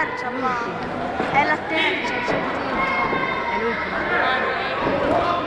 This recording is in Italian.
terza ma è la terza sentite. È l'ultima.